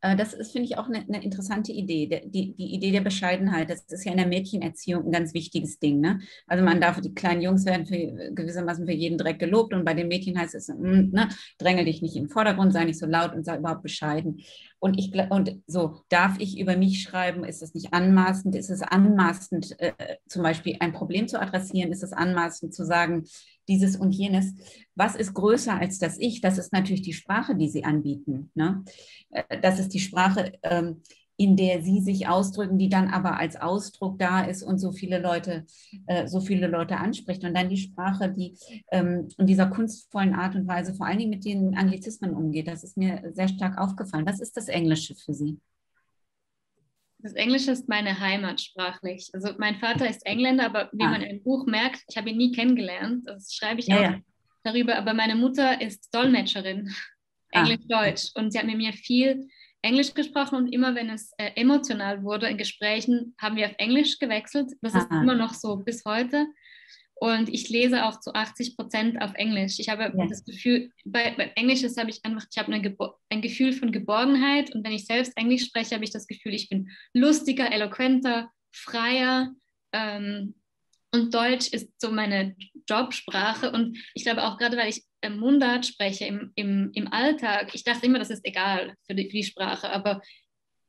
A: das ist, finde ich, auch eine, eine, interessante Idee. Die, die Idee der Bescheidenheit, das ist ja in der Mädchenerziehung ein ganz wichtiges Ding. Ne? Also man darf, die kleinen Jungs werden für, gewissermaßen für jeden Dreck gelobt und bei den Mädchen heißt es, mm, ne, drängel dich nicht im Vordergrund, sei nicht so laut und sei überhaupt bescheiden. Und ich und so, darf ich über mich schreiben? Ist es nicht anmaßend? Ist es anmaßend, äh, zum Beispiel ein Problem zu adressieren? Ist es anmaßend zu sagen, dieses und jenes. Was ist größer als das Ich? Das ist natürlich die Sprache, die sie anbieten. Ne? Äh, das ist die Sprache, ähm, in der sie sich ausdrücken, die dann aber als Ausdruck da ist und so viele Leute, äh, so viele Leute anspricht. Und dann die Sprache, die ähm, in dieser kunstvollen Art und Weise vor allen Dingen mit den Anglizismen umgeht. Das ist mir sehr stark aufgefallen. Was ist das Englische für Sie?
B: Das Englische ist meine Heimat sprachlich. Also mein Vater ist Engländer, aber wie ah. man im Buch merkt, ich habe ihn nie kennengelernt. Das schreibe ich ja, auch ja. darüber. Aber meine Mutter ist Dolmetscherin, ah. Englisch-Deutsch. Und sie hat mit mir viel Englisch gesprochen und immer wenn es äh, emotional wurde in Gesprächen, haben wir auf Englisch gewechselt. Das Aha. ist immer noch so bis heute. Und ich lese auch zu 80 Prozent auf Englisch. Ich habe ja. das Gefühl, bei, bei Englisch habe ich einfach, ich habe ein Gefühl von Geborgenheit. Und wenn ich selbst Englisch spreche, habe ich das Gefühl, ich bin lustiger, eloquenter, freier. Ähm, und Deutsch ist so meine Jobsprache. Und ich glaube auch gerade, weil ich Mundart spreche im, im, im Alltag, ich dachte immer, das ist egal für die, für die Sprache. Aber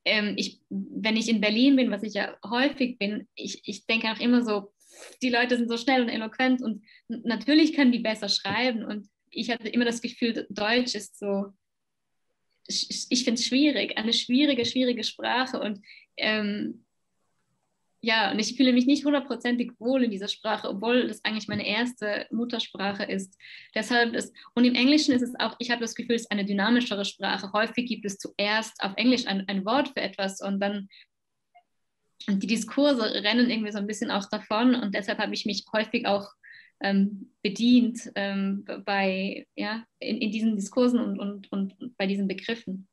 B: ähm, ich, wenn ich in Berlin bin, was ich ja häufig bin, ich, ich denke auch immer so, die Leute sind so schnell und eloquent und natürlich können die besser schreiben. Und ich hatte immer das Gefühl, Deutsch ist so, ich finde es schwierig, eine schwierige, schwierige Sprache. Und ähm, ja, und ich fühle mich nicht hundertprozentig wohl in dieser Sprache, obwohl das eigentlich meine erste Muttersprache ist. Deshalb ist, und im Englischen ist es auch, ich habe das Gefühl, es ist eine dynamischere Sprache. Häufig gibt es zuerst auf Englisch ein, ein Wort für etwas und dann die Diskurse rennen irgendwie so ein bisschen auch davon und deshalb habe ich mich häufig auch ähm, bedient ähm, bei, ja, in, in, diesen Diskursen und, und, und bei diesen Begriffen.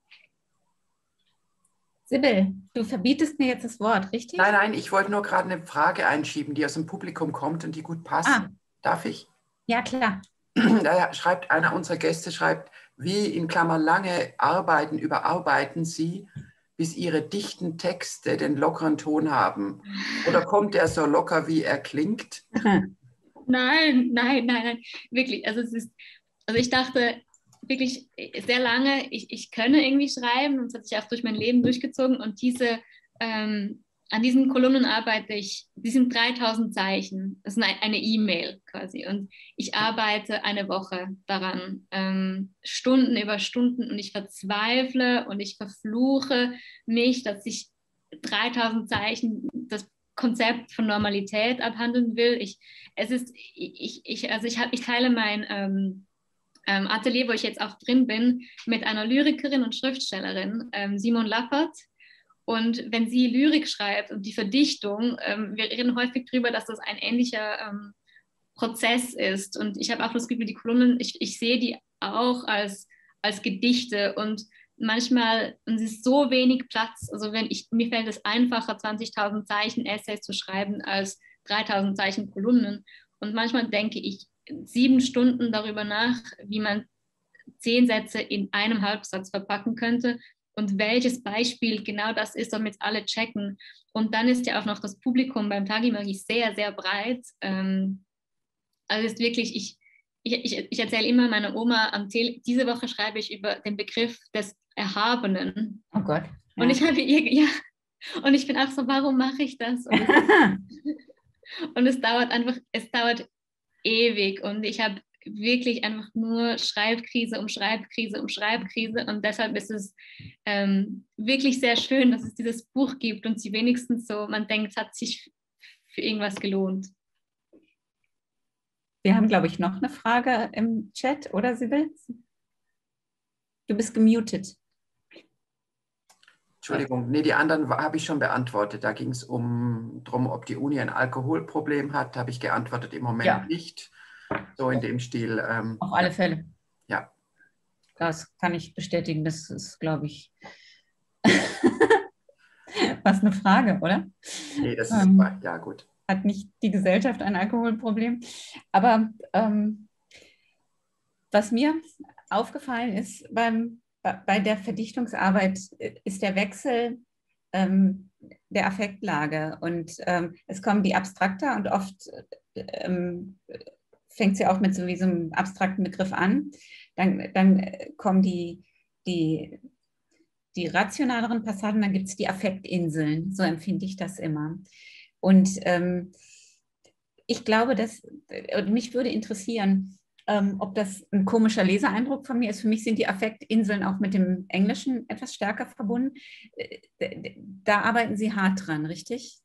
A: Sibyl, du verbietest mir jetzt das Wort, richtig?
C: Nein, nein, ich wollte nur gerade eine Frage einschieben, die aus dem Publikum kommt und die gut passt. Ah. Darf ich?
A: Ja, klar.
C: Da schreibt einer unserer Gäste, schreibt, wie in Klammer lange arbeiten, überarbeiten Sie bis ihre dichten Texte den lockeren Ton haben? Oder kommt er so locker, wie er klingt?
B: Nein, nein, nein, nein, wirklich. Also es ist, also ich dachte wirklich sehr lange, ich, ich könne irgendwie schreiben und es hat sich auch durch mein Leben durchgezogen und diese ähm, an diesen Kolumnen arbeite ich, die sind 3000 Zeichen, das ist eine E-Mail quasi. Und ich arbeite eine Woche daran, ähm, Stunden über Stunden und ich verzweifle und ich verfluche mich, dass ich 3000 Zeichen das Konzept von Normalität abhandeln will. Ich, es ist, ich, ich, also ich, hab, ich teile mein ähm, ähm, Atelier, wo ich jetzt auch drin bin, mit einer Lyrikerin und Schriftstellerin, ähm, Simon Lappert Und wenn sie Lyrik schreibt und die Verdichtung, ähm, wir reden häufig darüber, dass das ein ähnlicher ähm, Prozess ist. Und ich habe auch das Gefühl, die Kolumnen, ich, ich sehe die auch als, als Gedichte und manchmal, es ist so wenig Platz, also wenn ich, mir fällt es einfacher, 20.000 Zeichen Essays zu schreiben als 3.000 Zeichen Kolumnen. Und manchmal denke ich sieben Stunden darüber nach, wie man zehn Sätze in einem Halbsatz verpacken könnte und welches Beispiel genau das ist, damit alle checken. Und dann ist ja auch noch das Publikum beim Tagimari sehr, sehr breit. Ähm, also ist wirklich, ich, ich, ich, ich erzähle immer meiner Oma, am Tele diese Woche schreibe ich über den Begriff des Erhabenen.
A: Oh Gott. Ja.
B: Und ich habe ihr, ja, und ich bin auch so, warum mache ich das? Und, und es dauert einfach, es dauert ewig und ich habe wirklich einfach nur Schreibkrise um Schreibkrise um Schreibkrise und deshalb ist es ähm, wirklich sehr schön, dass es dieses Buch gibt und sie wenigstens so, man denkt, es hat sich für irgendwas gelohnt.
A: Wir haben, glaube ich, noch eine Frage im Chat, oder Sibyl? Du bist gemutet.
C: Entschuldigung, nee, die anderen habe ich schon beantwortet. Da ging es um darum, ob die Uni ein Alkoholproblem hat. Habe ich geantwortet, im Moment ja. nicht. So in dem Stil.
A: Ähm, Auf alle Fälle.
C: Ja.
A: Das kann ich bestätigen. Das ist, glaube ich, was eine Frage, oder?
C: Nee, das ist, ähm, ja gut.
A: Hat nicht die Gesellschaft ein Alkoholproblem. Aber ähm, was mir aufgefallen ist beim, bei der Verdichtungsarbeit, ist der Wechsel ähm, der Affektlage. Und ähm, es kommen die abstrakter und oft ähm, fängt sie auch mit so, einem abstrakten Begriff an. Dann, dann kommen die, die, die rationaleren Passagen, dann gibt es die Affektinseln. So empfinde ich das immer. Und ähm, ich glaube, dass, mich würde interessieren, ähm, ob das ein komischer Leseeindruck von mir ist. Für mich sind die Affektinseln auch mit dem Englischen etwas stärker verbunden. Äh, da arbeiten Sie hart dran, richtig?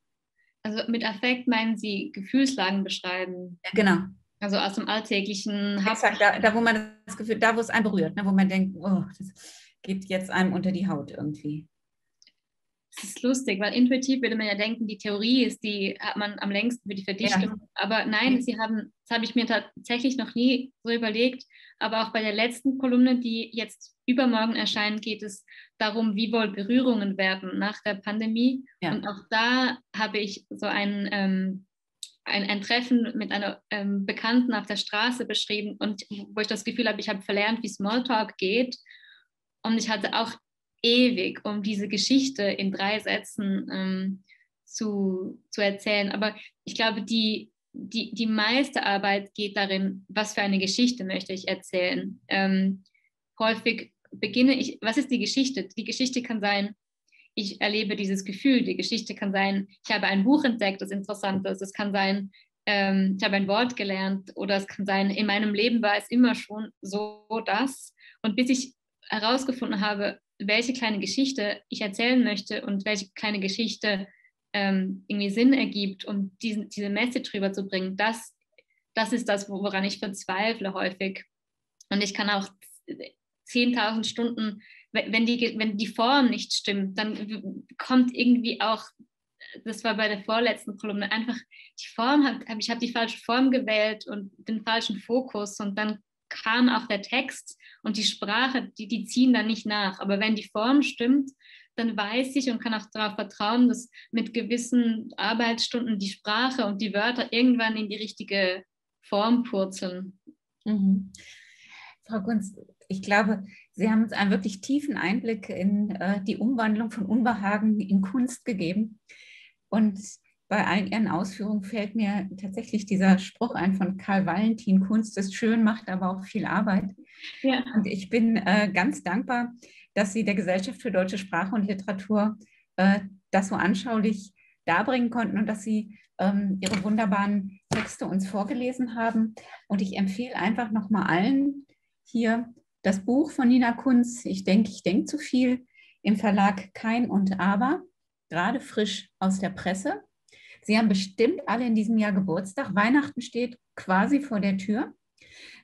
B: Also mit Affekt meinen Sie Gefühlslagen beschreiben?
A: Genau.
B: Also aus dem alltäglichen
A: Exakt, da, da, wo man das Gefühl, da wo es einen berührt, ne, wo man denkt, oh, das geht jetzt einem unter die Haut irgendwie.
B: Das ist lustig, weil intuitiv würde man ja denken, die Theorie ist, die hat man am längsten für die Verdichtung. Ja. Aber nein, sie haben, das habe ich mir tatsächlich noch nie so überlegt. Aber auch bei der letzten Kolumne, die jetzt übermorgen erscheint, geht es darum, wie wohl Berührungen werden nach der Pandemie. Ja. Und auch da habe ich so einen ähm, ein, ein Treffen mit einer ähm, Bekannten auf der Straße beschrieben und wo ich das Gefühl habe, ich habe verlernt, wie Smalltalk geht. Und ich hatte auch ewig, um diese Geschichte in drei Sätzen ähm, zu, zu erzählen. Aber ich glaube, die, die, die meiste Arbeit geht darin, was für eine Geschichte möchte ich erzählen. Ähm, häufig beginne ich, was ist die Geschichte? Die Geschichte kann sein, ich erlebe dieses Gefühl. Die Geschichte kann sein, ich habe ein Buch entdeckt, das interessant ist. Es kann sein, ähm, ich habe ein Wort gelernt oder es kann sein, in meinem Leben war es immer schon so das. Und bis ich herausgefunden habe, welche kleine Geschichte ich erzählen möchte und welche kleine Geschichte ähm, irgendwie Sinn ergibt, um diesen, diese Message rüberzubringen, das, das ist das, woran ich verzweifle häufig. Und ich kann auch 10.000 Stunden wenn die, wenn die Form nicht stimmt, dann kommt irgendwie auch, das war bei der vorletzten Kolumne, einfach die Form, hab, ich habe die falsche Form gewählt und den falschen Fokus und dann kam auch der Text und die Sprache, die, die ziehen dann nicht nach. Aber wenn die Form stimmt, dann weiß ich und kann auch darauf vertrauen, dass mit gewissen Arbeitsstunden die Sprache und die Wörter irgendwann in die richtige Form purzeln.
A: Mhm. Frau Kunz, ich glaube, Sie haben uns einen wirklich tiefen Einblick in äh, die Umwandlung von Unbehagen in Kunst gegeben. Und bei allen Ihren Ausführungen fällt mir tatsächlich dieser Spruch ein von Karl Valentin, Kunst ist schön, macht aber auch viel Arbeit. Ja. Und ich bin äh, ganz dankbar, dass Sie der Gesellschaft für deutsche Sprache und Literatur äh, das so anschaulich darbringen konnten und dass Sie ähm, Ihre wunderbaren Texte uns vorgelesen haben. Und ich empfehle einfach nochmal allen hier das Buch von Nina Kunz, Ich denke, ich denke zu viel, im Verlag Kein und Aber, gerade frisch aus der Presse. Sie haben bestimmt alle in diesem Jahr Geburtstag. Weihnachten steht quasi vor der Tür.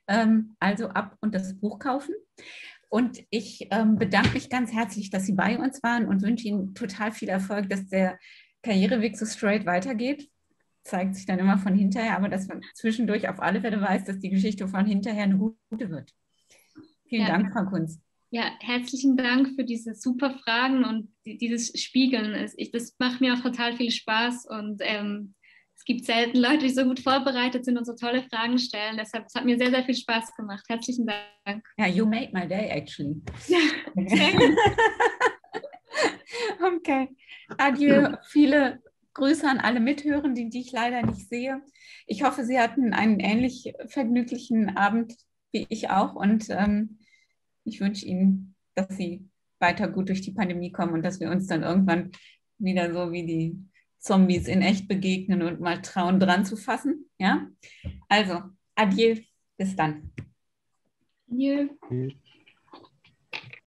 A: Ähm, also ab und das Buch kaufen. Und ich ähm, bedanke mich ganz herzlich, dass Sie bei uns waren und wünsche Ihnen total viel Erfolg, dass der Karriereweg so straight weitergeht. Zeigt sich dann immer von hinterher, aber dass man zwischendurch auf alle Fälle weiß, dass die Geschichte von hinterher eine gute wird. Vielen ja. Dank, Frau Kunz.
B: Ja, herzlichen Dank für diese super Fragen und dieses Spiegeln. das macht mir auch total viel Spaß und ähm, es gibt selten Leute, die so gut vorbereitet sind und so tolle Fragen stellen. Deshalb es hat mir sehr, sehr viel Spaß gemacht. Herzlichen Dank.
A: Ja, you made my day actually. okay. Adieu. Viele Grüße an alle Mithörenden, die ich leider nicht sehe. Ich hoffe, Sie hatten einen ähnlich vergnüglichen Abend wie ich auch und ähm, ich wünsche Ihnen, dass Sie weiter gut durch die Pandemie kommen und dass wir uns dann irgendwann wieder so wie die Zombies in echt begegnen und mal trauen, dran zu fassen. Ja? Also, adieu, bis dann. Adieu.